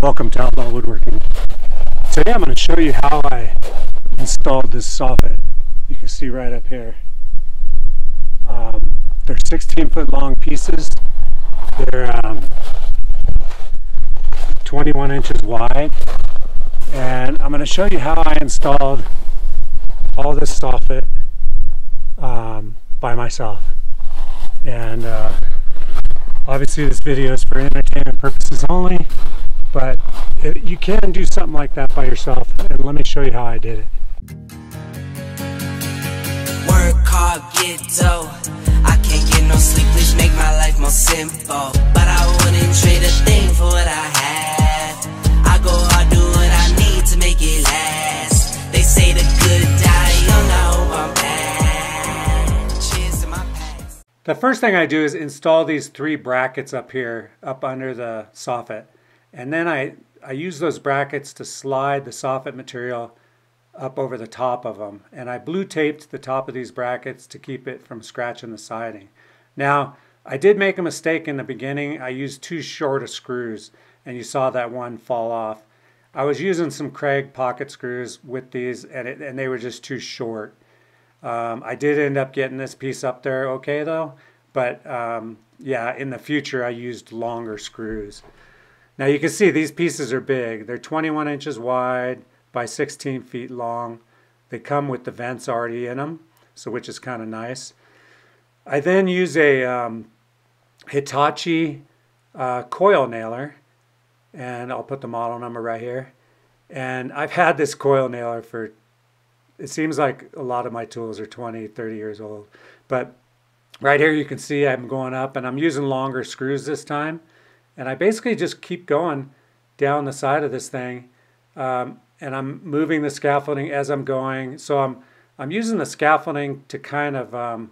Welcome to Outlaw Woodworking. Today I'm going to show you how I installed this soffit. You can see right up here. Um, they're 16 foot long pieces. They're um, 21 inches wide. And I'm going to show you how I installed all this soffit um, by myself. And uh, obviously this video is for entertainment purposes only, but it, you can do something like that by yourself. And let me show you how I did it. Work hard, get dough. I can't get no sleep, please make my life more simple. But I wouldn't trade a thing for what I have. I go hard, do what I need to make it last. They say the good die young, I hope I'm. Cheers to my past. The first thing I do is install these three brackets up here, up under the soffit. And then I, I use those brackets to slide the soffit material up over the top of them. And I blue taped the top of these brackets to keep it from scratching the siding. Now, I did make a mistake in the beginning. I used too short of screws and you saw that one fall off. I was using some Kreg pocket screws with these and, it, and they were just too short. Um, I did end up getting this piece up there okay though, but um, yeah, in the future I used longer screws. Now you can see these pieces are big. They're 21 inches wide by 16 feet long. They come with the vents already in them, so which is kind of nice. I then use a um, Hitachi uh, coil nailer, and I'll put the model number right here. And I've had this coil nailer for, it seems like a lot of my tools are 20, 30 years old. But right here you can see I'm going up and I'm using longer screws this time. And I basically just keep going down the side of this thing. Um, and I'm moving the scaffolding as I'm going. So I'm, I'm using the scaffolding to kind of um,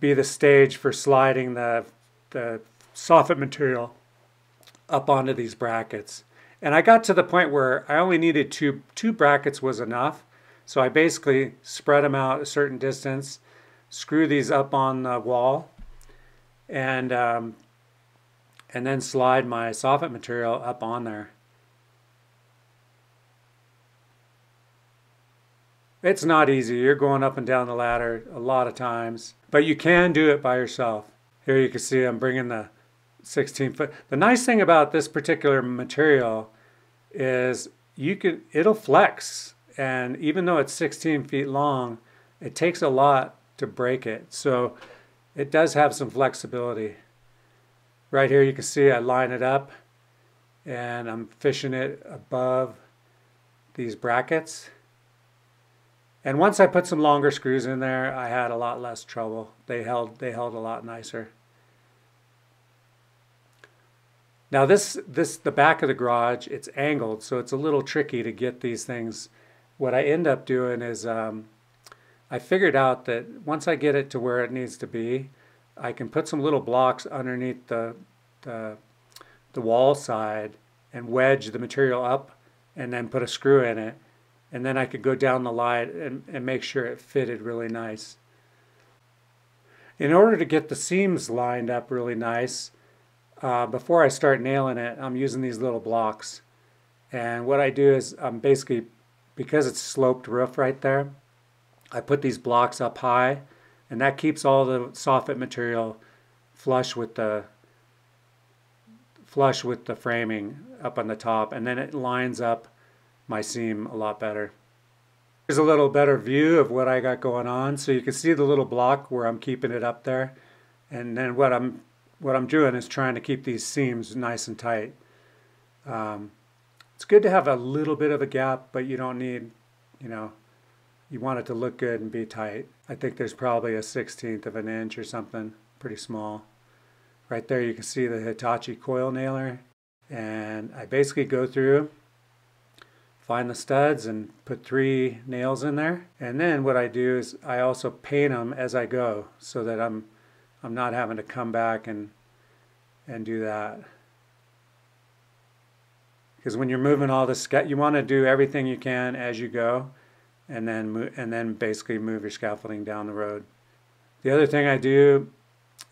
be the stage for sliding the, the soffit material up onto these brackets. And I got to the point where I only needed two, two brackets was enough. So I basically spread them out a certain distance, screw these up on the wall, and, um, and then slide my soffit material up on there. It's not easy. You're going up and down the ladder a lot of times, but you can do it by yourself. Here you can see I'm bringing the 16 foot. The nice thing about this particular material is you can it'll flex and even though it's 16 feet long, it takes a lot to break it. So it does have some flexibility. Right here you can see I line it up and I'm fishing it above these brackets. And once I put some longer screws in there, I had a lot less trouble. They held they held a lot nicer. Now this this the back of the garage, it's angled, so it's a little tricky to get these things. What I end up doing is um, I figured out that once I get it to where it needs to be, I can put some little blocks underneath the the, the wall side and wedge the material up and then put a screw in it and then I could go down the line and, and make sure it fitted really nice. In order to get the seams lined up really nice, uh, before I start nailing it, I'm using these little blocks. And what I do is I'm basically, because it's sloped roof right there, I put these blocks up high and that keeps all the soffit material flush with the flush with the framing up on the top and then it lines up my seam a lot better. Here's a little better view of what I got going on. So you can see the little block where I'm keeping it up there. And then what I'm what I'm doing is trying to keep these seams nice and tight. Um, it's good to have a little bit of a gap, but you don't need, you know, you want it to look good and be tight. I think there's probably a 16th of an inch or something, pretty small. Right there you can see the Hitachi coil nailer. And I basically go through find the studs and put three nails in there. And then what I do is I also paint them as I go so that I'm I'm not having to come back and and do that. Because when you're moving all this, you want to do everything you can as you go, and then and then basically move your scaffolding down the road. The other thing I do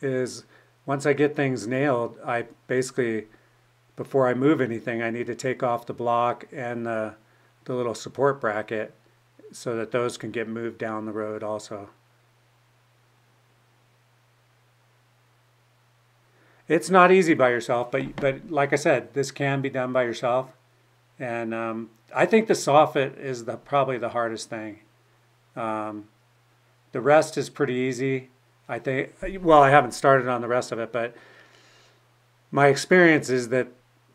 is once I get things nailed, I basically before I move anything, I need to take off the block and the, the little support bracket so that those can get moved down the road also. It's not easy by yourself, but but like I said, this can be done by yourself, and um, I think the soffit is the probably the hardest thing. Um, the rest is pretty easy. I think. Well, I haven't started on the rest of it, but my experience is that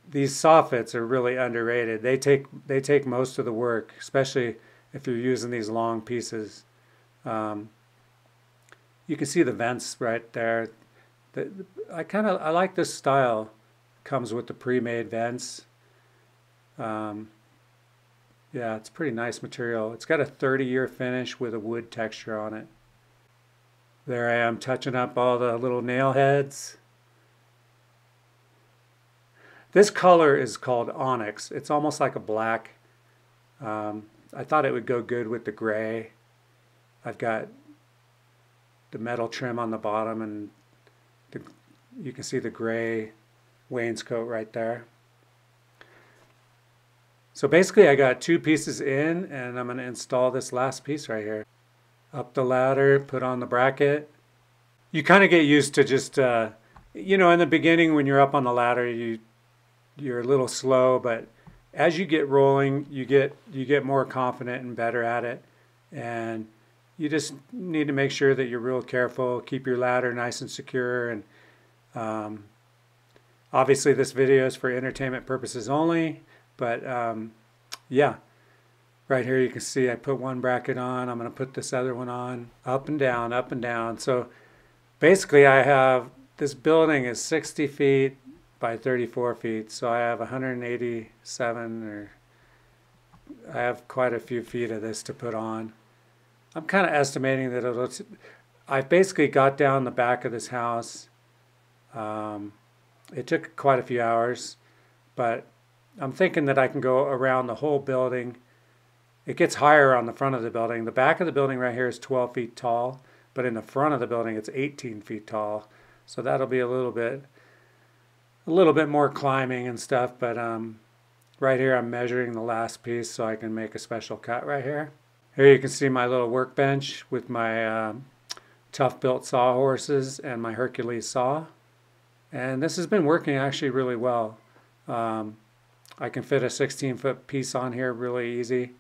these soffits are really underrated. They take they take most of the work, especially if you're using these long pieces. Um, you can see the vents right there. The, I kind of I like this style. Comes with the pre-made vents. Um, yeah, it's pretty nice material. It's got a 30-year finish with a wood texture on it. There I am touching up all the little nail heads. This color is called onyx. It's almost like a black. Um, I thought it would go good with the gray. I've got the metal trim on the bottom and the, you can see the gray wainscot right there. So basically I got two pieces in and I'm going to install this last piece right here. Up the ladder, put on the bracket. You kind of get used to just, uh, you know, in the beginning when you're up on the ladder, you you're a little slow, but as you get rolling, you get you get more confident and better at it. And you just need to make sure that you're real careful, keep your ladder nice and secure. And um, obviously, this video is for entertainment purposes only. But um, yeah, right here you can see I put one bracket on. I'm going to put this other one on, up and down, up and down. So basically, I have this building is 60 feet by 34 feet. So I have 187 or I have quite a few feet of this to put on. I'm kind of estimating that it'll, I basically got down the back of this house. Um, it took quite a few hours, but I'm thinking that I can go around the whole building. It gets higher on the front of the building. The back of the building right here is 12 feet tall, but in the front of the building it's 18 feet tall. So that'll be a little bit a little bit more climbing and stuff, but um, right here I'm measuring the last piece so I can make a special cut right here. Here you can see my little workbench with my uh, ToughBuilt sawhorses and my Hercules saw. And this has been working actually really well. Um, I can fit a 16 foot piece on here really easy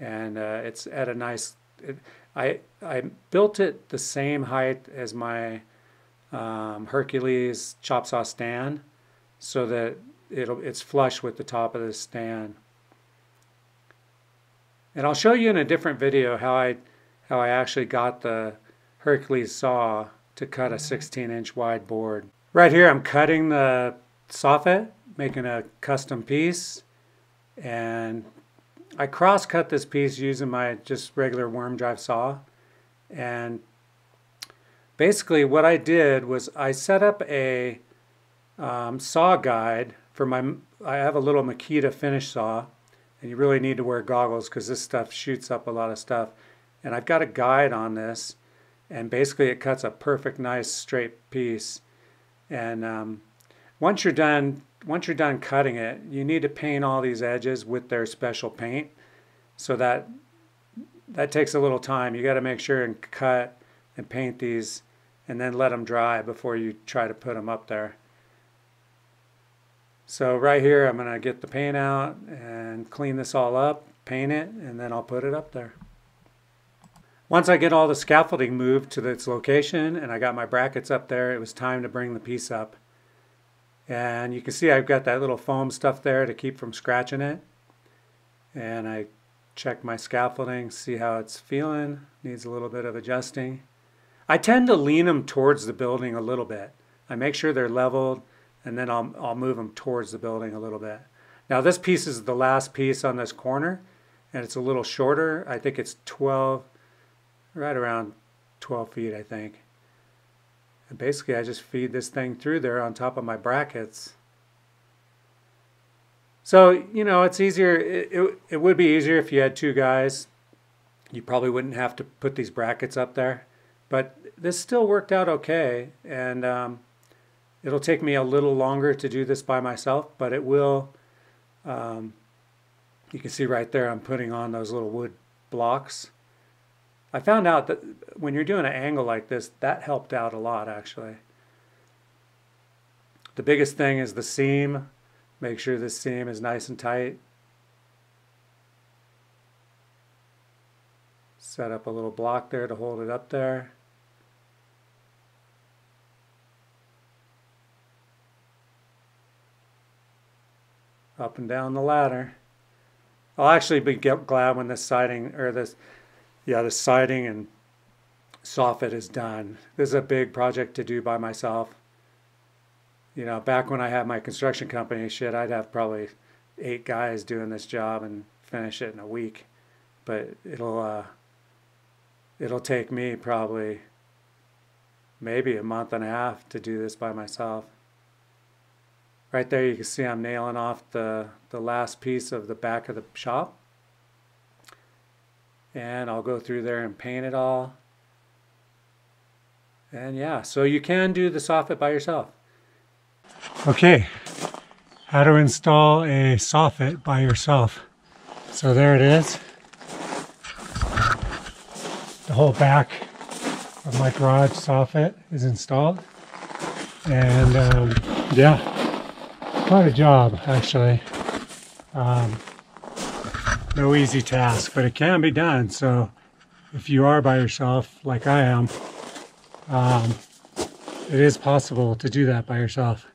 and uh, it's at a nice, it, I, I built it the same height as my um, Hercules chop saw stand so that it'll, it's flush with the top of the stand. And I'll show you in a different video how I, how I actually got the Hercules saw to cut a 16 inch wide board. Right here I'm cutting the soffit, making a custom piece. And I cross cut this piece using my just regular worm drive saw. And basically what I did was I set up a um, saw guide for my, I have a little Makita finish saw and you really need to wear goggles because this stuff shoots up a lot of stuff. And I've got a guide on this and basically it cuts a perfect nice straight piece. And um, once you're done, once you're done cutting it, you need to paint all these edges with their special paint so that that takes a little time. You got to make sure and cut and paint these and then let them dry before you try to put them up there. So right here, I'm going to get the paint out and clean this all up, paint it, and then I'll put it up there. Once I get all the scaffolding moved to its location and I got my brackets up there, it was time to bring the piece up. And you can see I've got that little foam stuff there to keep from scratching it. And I check my scaffolding, see how it's feeling, needs a little bit of adjusting. I tend to lean them towards the building a little bit. I make sure they're leveled and then I'll, I'll move them towards the building a little bit. Now this piece is the last piece on this corner and it's a little shorter. I think it's 12, right around 12 feet I think. And basically I just feed this thing through there on top of my brackets. So, you know, it's easier, it, it, it would be easier if you had two guys. You probably wouldn't have to put these brackets up there. But this still worked out okay. And um, It'll take me a little longer to do this by myself, but it will. Um, you can see right there I'm putting on those little wood blocks. I found out that when you're doing an angle like this, that helped out a lot actually. The biggest thing is the seam. Make sure the seam is nice and tight. Set up a little block there to hold it up there. Up and down the ladder. I'll actually be glad when this siding or this, yeah, the siding and soffit is done. This is a big project to do by myself. You know, back when I had my construction company, shit, I'd have probably eight guys doing this job and finish it in a week. But it'll uh, it'll take me probably maybe a month and a half to do this by myself. Right there you can see I'm nailing off the, the last piece of the back of the shop. And I'll go through there and paint it all. And yeah, so you can do the soffit by yourself. Okay, how to install a soffit by yourself. So there it is. The whole back of my garage soffit is installed. And um, yeah, quite a job actually. Um, no easy task, but it can be done. So if you are by yourself, like I am, um, it is possible to do that by yourself.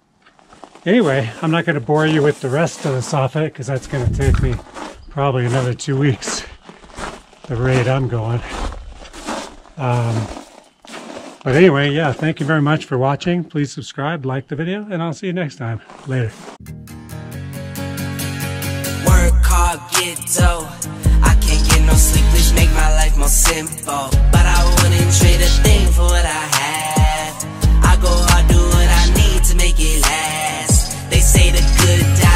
Anyway, I'm not going to bore you with the rest of the soffit because that's going to take me probably another two weeks, the rate I'm going. Um, but anyway, yeah, thank you very much for watching. Please subscribe, like the video, and I'll see you next time. Later car, get dough. I can't get no sleep, please make my life more simple. But I wouldn't trade a thing for what I have I go hard, do what I need to make it last. They say the good die